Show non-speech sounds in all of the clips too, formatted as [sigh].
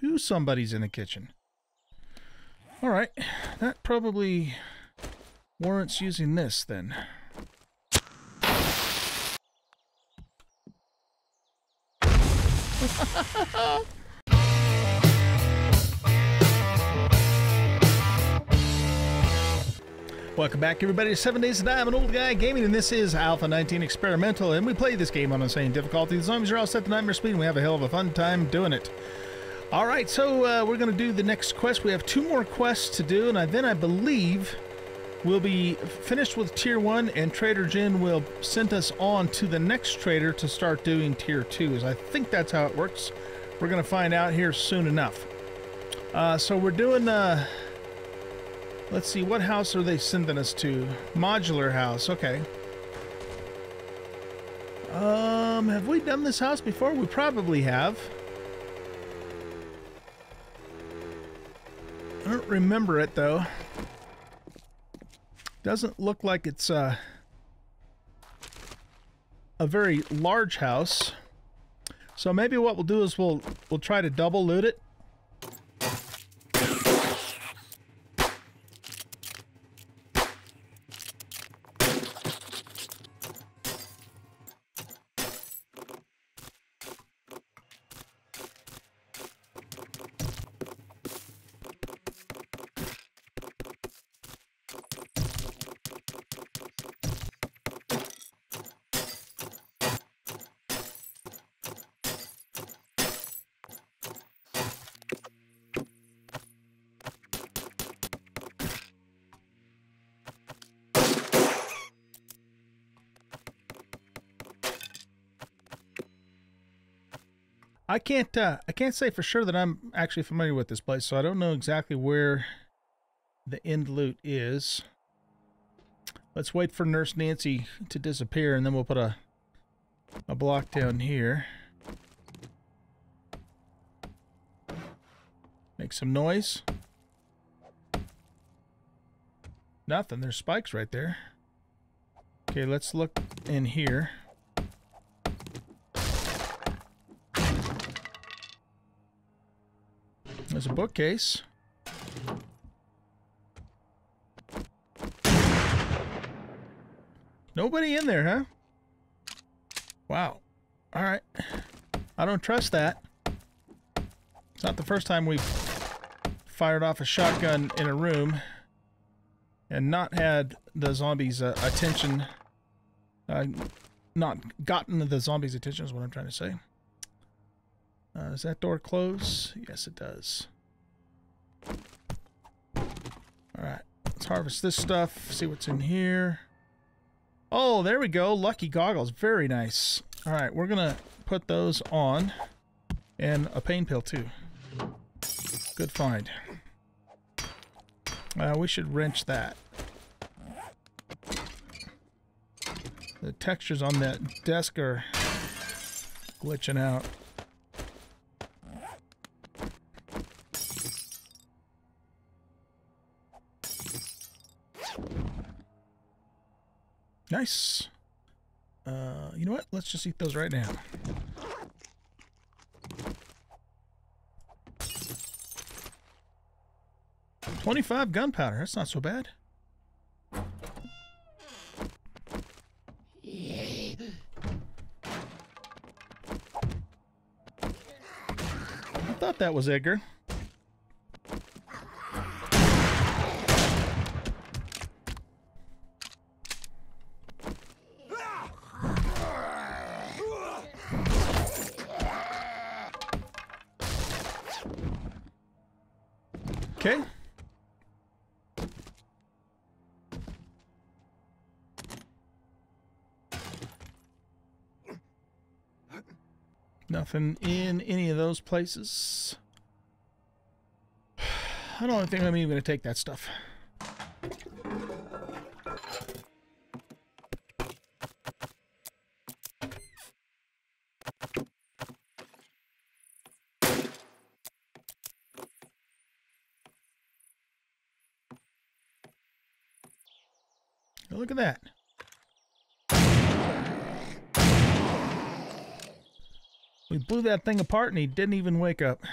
two somebodies in the kitchen. All right, that probably warrants using this then. [laughs] Welcome back, everybody, to 7 Days to Die. I'm an old guy gaming, and this is Alpha 19 Experimental, and we play this game on insane difficulty. The zombies are all set to nightmare speed, and we have a hell of a fun time doing it. All right, so uh, we're going to do the next quest. We have two more quests to do, and I, then I believe we'll be finished with Tier 1, and Trader Jen will send us on to the next trader to start doing Tier 2. I think that's how it works. We're going to find out here soon enough. Uh, so we're doing... Uh, Let's see, what house are they sending us to? Modular house, okay. Um, have we done this house before? We probably have. I don't remember it, though. Doesn't look like it's uh, a very large house. So maybe what we'll do is we'll we'll try to double loot it. I can't uh, I can't say for sure that I'm actually familiar with this place, so I don't know exactly where the end loot is. Let's wait for Nurse Nancy to disappear, and then we'll put a a block down here. Make some noise. Nothing. There's spikes right there. Okay, let's look in here. There's a bookcase. Nobody in there, huh? Wow. All right. I don't trust that. It's not the first time we've fired off a shotgun in a room and not had the zombies' uh, attention. Uh, not gotten the zombies' attention is what I'm trying to say. Uh, does that door close? Yes, it does. Alright, let's harvest this stuff, see what's in here. Oh, there we go. Lucky goggles. Very nice. Alright, we're going to put those on. And a pain pill, too. Good find. Uh, we should wrench that. The textures on that desk are glitching out. Nice. Uh, you know what? Let's just eat those right now. Twenty-five gunpowder. That's not so bad. I thought that was Edgar. Okay. Nothing in any of those places. [sighs] I don't think I'm even going to take that stuff. Look at that. We blew that thing apart and he didn't even wake up.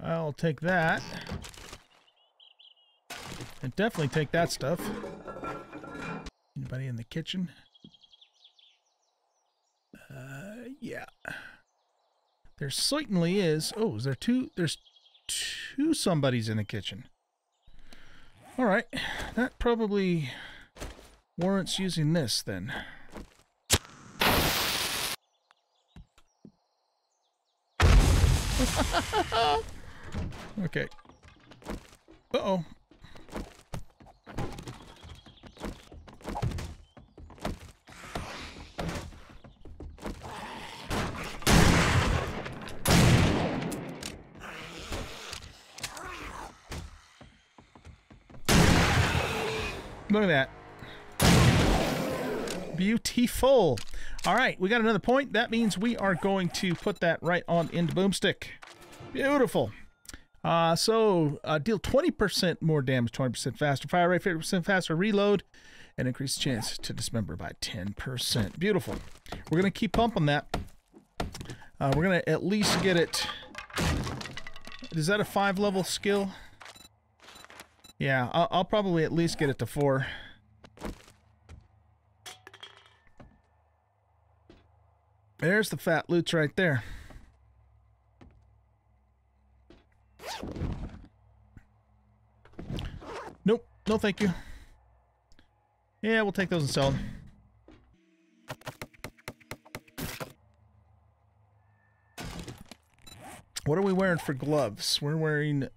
I'll take that. And definitely take that stuff. Anybody in the kitchen? Uh, yeah. There certainly is. Oh, is there two? There's two somebodies in the kitchen. All right. That probably warrants using this then. [laughs] okay. Uh-oh. Look at that. Beautiful. All right, we got another point. That means we are going to put that right on into Boomstick. Beautiful. Uh, so uh, deal 20% more damage, 20% faster fire rate, 50% faster reload, and increase chance to dismember by 10%. Beautiful. We're going to keep pumping that. Uh, we're going to at least get it... Is that a five level skill? Yeah, I'll, I'll probably at least get it to four. There's the fat loots right there. Nope. No, thank you. Yeah, we'll take those and sell them. What are we wearing for gloves? We're wearing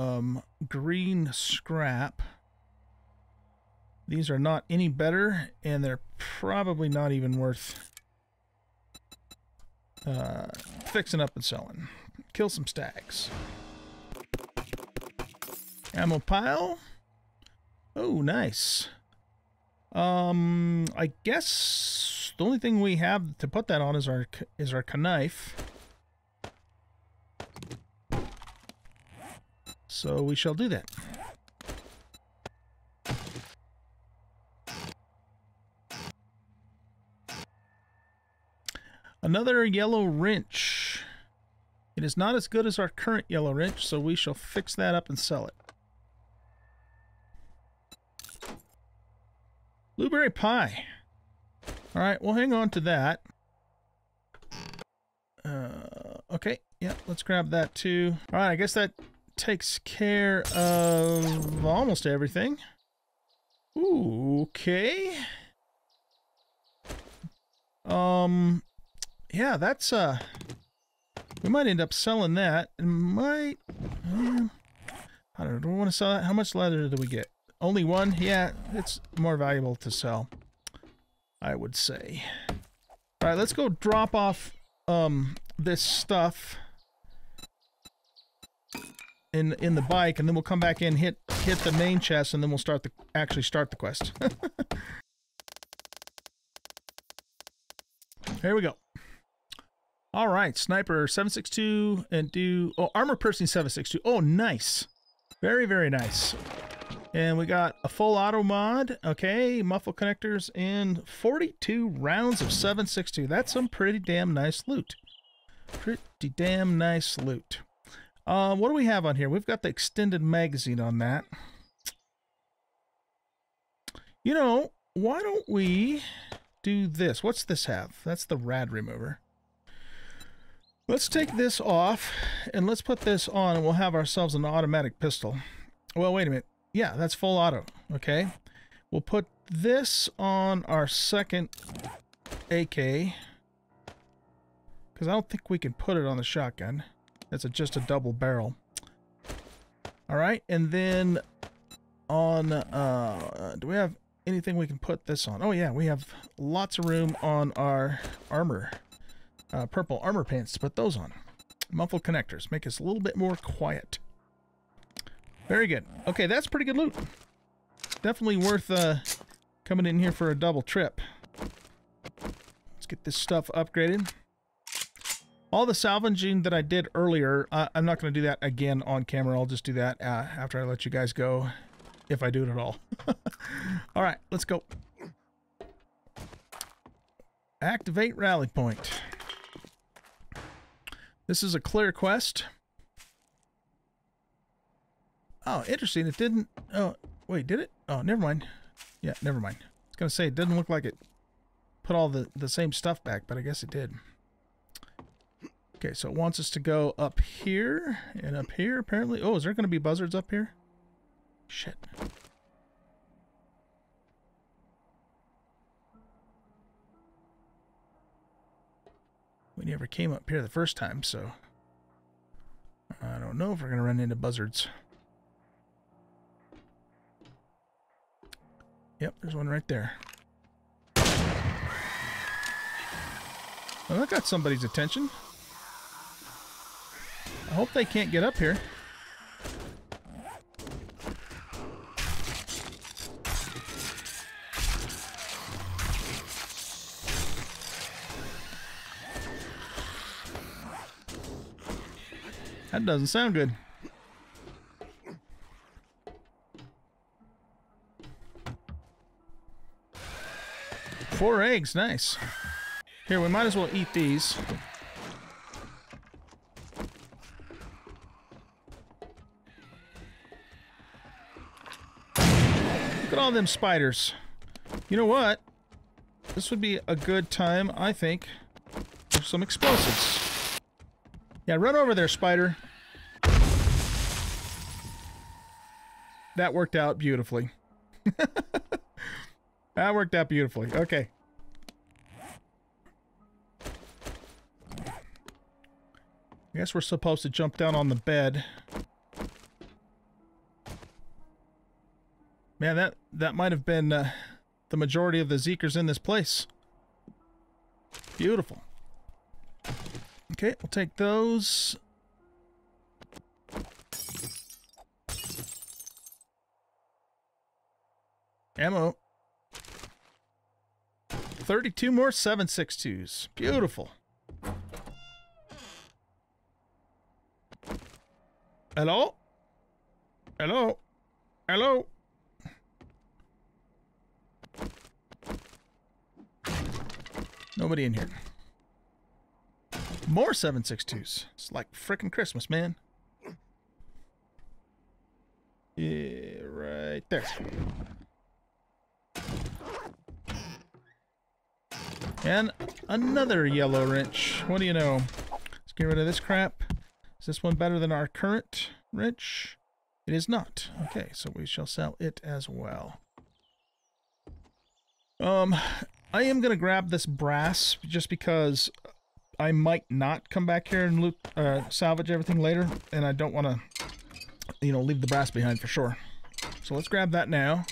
um, green scrap. These are not any better, and they're probably not even worth uh, fixing up and selling. Kill some stags. Ammo pile. Oh, nice. Um, I guess the only thing we have to put that on is our is our knife. So we shall do that. Another yellow wrench. It is not as good as our current yellow wrench, so we shall fix that up and sell it. Blueberry pie. All right, we'll hang on to that. Uh, okay, yeah, let's grab that too. All right, I guess that takes care of almost everything. Okay. Um, yeah, that's, uh, we might end up selling that. It might, uh, I don't do we want to sell that? How much leather do we get? Only one? Yeah, it's more valuable to sell, I would say. All right, let's go drop off, um, this stuff in in the bike, and then we'll come back in, hit hit the main chest, and then we'll start the actually start the quest. [laughs] Here we go. All right, sniper 762 and do oh armor piercing 762. Oh, nice, very very nice. And we got a full auto mod, okay, muffle connectors, and 42 rounds of 762. That's some pretty damn nice loot. Pretty damn nice loot. Uh, what do we have on here? We've got the extended magazine on that. You know, why don't we do this? What's this have? That's the rad remover. Let's take this off and let's put this on and we'll have ourselves an automatic pistol. Well, wait a minute. Yeah, that's full auto. Okay. We'll put this on our second AK. Because I don't think we can put it on the shotgun. That's a, just a double barrel. All right, and then on, uh, do we have anything we can put this on? Oh yeah, we have lots of room on our armor, uh, purple armor pants to put those on. Muffled connectors, make us a little bit more quiet. Very good. Okay, that's pretty good loot. Definitely worth uh, coming in here for a double trip. Let's get this stuff upgraded. All the salvaging that I did earlier, uh, I'm not going to do that again on camera. I'll just do that uh, after I let you guys go, if I do it at all. [laughs] all right, let's go. Activate rally point. This is a clear quest. Oh, interesting. It didn't... Oh, wait, did it? Oh, never mind. Yeah, never mind. I was going to say, it didn't look like it put all the, the same stuff back, but I guess it did. Okay, so it wants us to go up here and up here, apparently. Oh, is there going to be buzzards up here? Shit. We never came up here the first time, so... I don't know if we're going to run into buzzards. Yep, there's one right there. Well, that got somebody's attention. I hope they can't get up here. That doesn't sound good. Four eggs, nice. Here, we might as well eat these. All them spiders. You know what? This would be a good time, I think, for some explosives. Yeah, run over there, spider. That worked out beautifully. [laughs] that worked out beautifully. Okay. I guess we're supposed to jump down on the bed. Man, that, that might have been uh, the majority of the Zeekers in this place. Beautiful. Okay, we'll take those. Ammo. 32 more 7.62s. Beautiful. Hello? Hello? Hello? Nobody in here. More 762s. It's like freaking Christmas, man. Yeah, right there. And another yellow wrench. What do you know? Let's get rid of this crap. Is this one better than our current wrench? It is not. Okay, so we shall sell it as well. Um, I am going to grab this brass just because I might not come back here and loot, uh, salvage everything later, and I don't want to, you know, leave the brass behind for sure. So let's grab that now.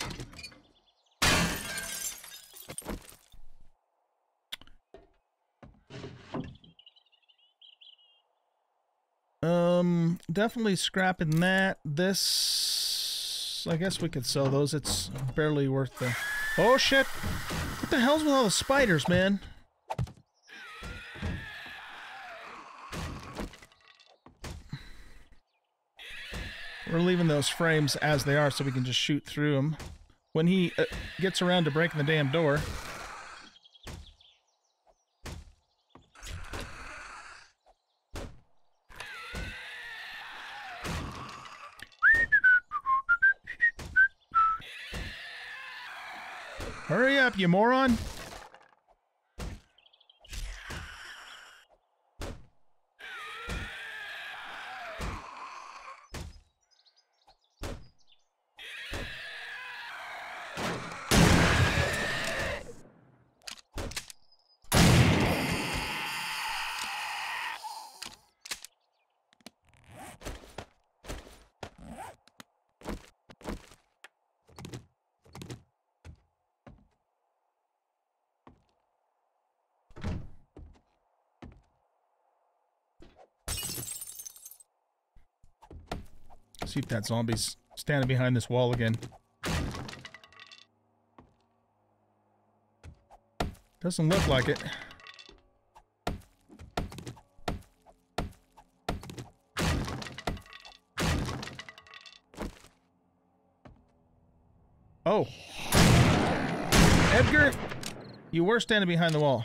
Um, definitely scrapping that. This, I guess we could sell those. It's barely worth the... Oh, shit! What the hell's with all the spiders, man? We're leaving those frames as they are so we can just shoot through them. When he uh, gets around to breaking the damn door... Hurry up, you moron! If that zombie's standing behind this wall again. Doesn't look like it. Oh. Edgar, you were standing behind the wall.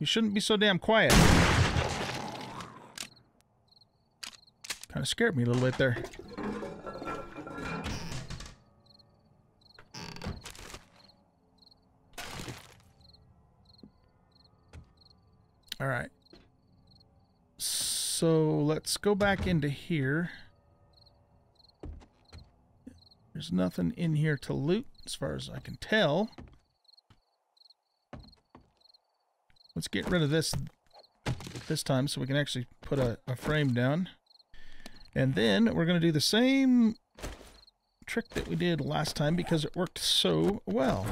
You shouldn't be so damn quiet. Kind of scared me a little bit there. All right. So let's go back into here. There's nothing in here to loot as far as I can tell. Let's get rid of this this time so we can actually put a, a frame down. And then we're going to do the same trick that we did last time because it worked so well.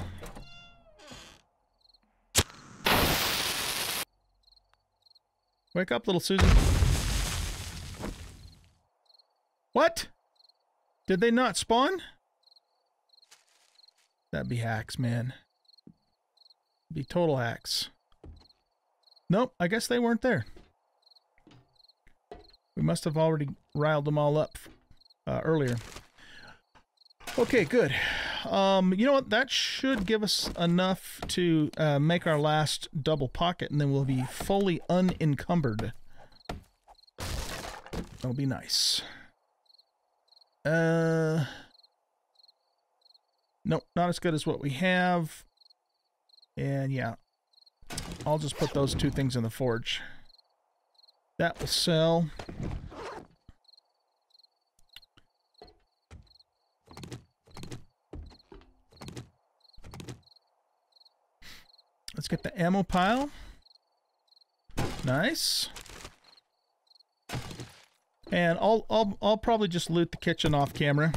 Wake up, little Susan. What? Did they not spawn? That'd be hacks, man. Be total hacks. Nope, I guess they weren't there. We must have already riled them all up uh, earlier. Okay, good. Um, you know what? That should give us enough to uh, make our last double pocket, and then we'll be fully unencumbered. That'll be nice. Uh, nope, not as good as what we have. And yeah, I'll just put those two things in the forge. That will sell. Get the ammo pile. Nice. And I'll I'll I'll probably just loot the kitchen off camera.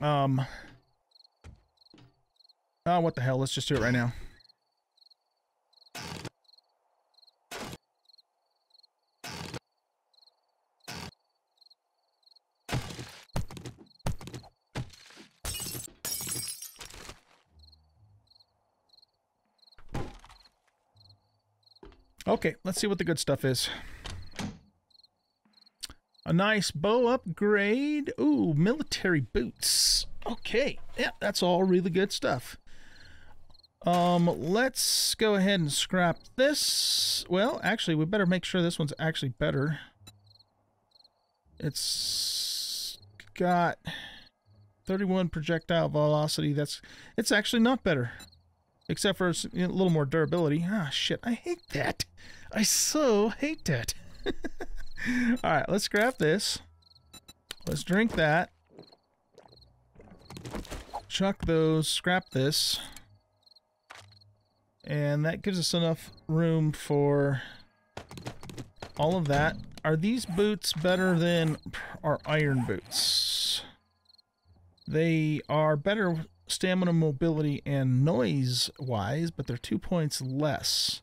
Um. Oh, what the hell? Let's just do it right now. Okay, let's see what the good stuff is. A nice bow upgrade. Ooh, military boots. Okay, yeah, that's all really good stuff. Um, let's go ahead and scrap this. Well, actually, we better make sure this one's actually better. It's got 31 projectile velocity. That's it's actually not better except for a little more durability. Ah, shit, I hate that. I so hate that. [laughs] All right, let's grab this. Let's drink that. Chuck those, scrap this. And that gives us enough room for all of that. Are these boots better than our iron boots? They are better stamina, mobility, and noise wise, but they're two points less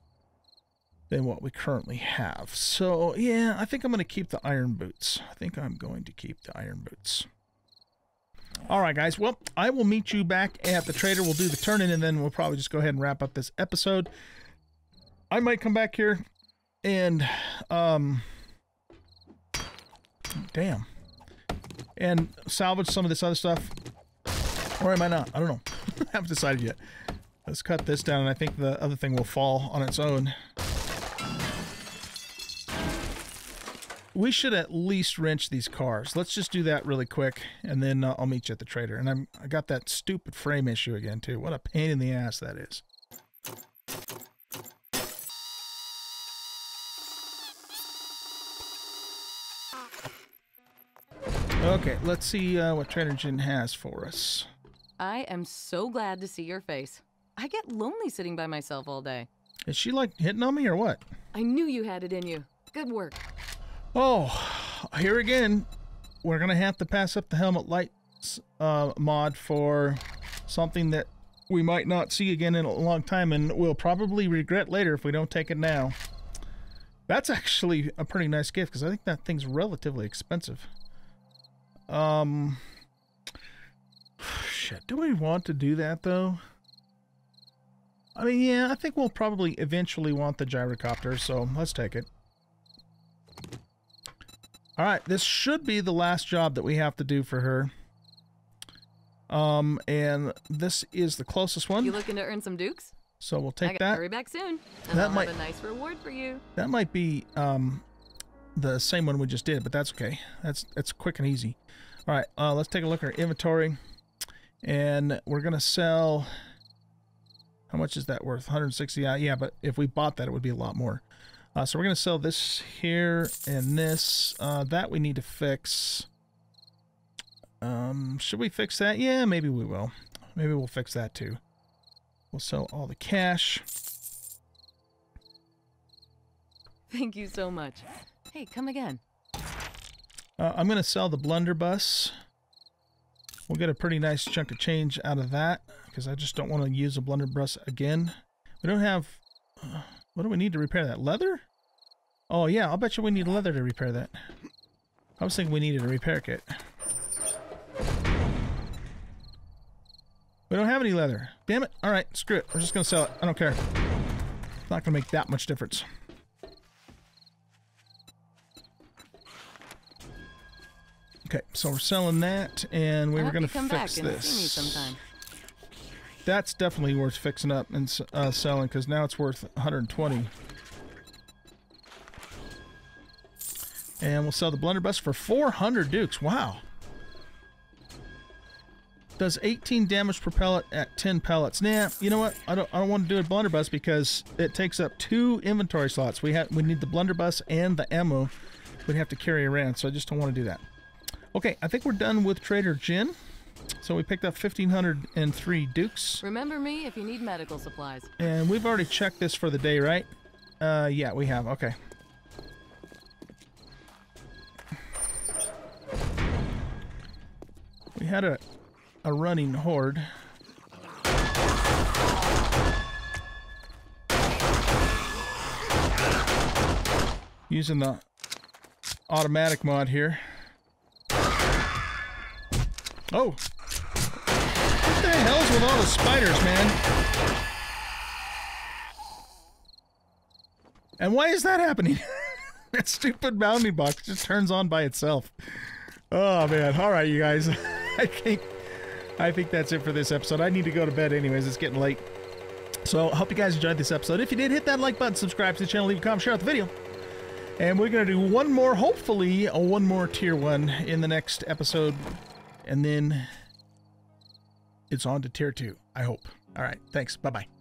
than what we currently have. So, yeah, I think I'm going to keep the iron boots. I think I'm going to keep the iron boots. All right, guys. Well, I will meet you back at the trader. We'll do the turn-in, and then we'll probably just go ahead and wrap up this episode. I might come back here and, um, damn, and salvage some of this other stuff. Or am I not? I don't know. [laughs] I haven't decided yet. Let's cut this down, and I think the other thing will fall on its own. We should at least wrench these cars. Let's just do that really quick, and then uh, I'll meet you at the trader. And I'm, I got that stupid frame issue again, too. What a pain in the ass that is. Okay, let's see uh, what Trader Jen has for us. I am so glad to see your face. I get lonely sitting by myself all day. Is she like hitting on me or what? I knew you had it in you. Good work. Oh, here again, we're going to have to pass up the helmet lights uh, mod for something that we might not see again in a long time and we'll probably regret later if we don't take it now. That's actually a pretty nice gift because I think that thing's relatively expensive. Um, [sighs] Shit, do we want to do that though? I mean, yeah, I think we'll probably eventually want the gyrocopter, so let's take it. Alright, this should be the last job that we have to do for her. Um, and this is the closest one. You looking to earn some dukes? So we'll take I that. Hurry back soon, and That I'll might- have a nice reward for you. That might be um, the same one we just did, but that's okay. That's that's quick and easy. All right, uh, let's take a look at our inventory, and we're gonna sell How much is that worth? 160. Uh, yeah, but if we bought that, it would be a lot more. Uh, so we're going to sell this here and this. Uh, that we need to fix. Um, should we fix that? Yeah, maybe we will. Maybe we'll fix that too. We'll sell all the cash. Thank you so much. Hey, come again. Uh, I'm going to sell the blunderbuss. We'll get a pretty nice chunk of change out of that because I just don't want to use a blunderbuss again. We don't have... Uh, what do we need to repair that? Leather? Oh, yeah, I'll bet you we need leather to repair that. I was thinking we needed a repair kit. We don't have any leather. Damn it. All right, screw it. We're just going to sell it. I don't care. It's not going to make that much difference. Okay, so we're selling that, and we I were going to come fix this. see me sometime. That's definitely worth fixing up and uh, selling because now it's worth 120. And we'll sell the blunderbuss for 400 dukes. Wow. Does 18 damage per pellet at 10 pellets. Nah, you know what? I don't. I don't want to do a blunderbuss because it takes up two inventory slots. We have. We need the blunderbuss and the ammo. We'd have to carry around, so I just don't want to do that. Okay, I think we're done with Trader Jen. So we picked up 1,503 dukes. Remember me if you need medical supplies. And we've already checked this for the day, right? Uh, yeah, we have. Okay. We had a a running horde. Using the automatic mod here. Oh, what the hell's with all the spiders, man? And why is that happening? [laughs] that stupid bounding box just turns on by itself. Oh man. All right, you guys. [laughs] [laughs] I think I think that's it for this episode. I need to go to bed anyways. It's getting late. So I hope you guys enjoyed this episode. If you did, hit that like button, subscribe to the channel, leave a comment, share out the video. And we're gonna do one more, hopefully, one more tier one in the next episode. And then it's on to tier two, I hope. All right, thanks. Bye bye.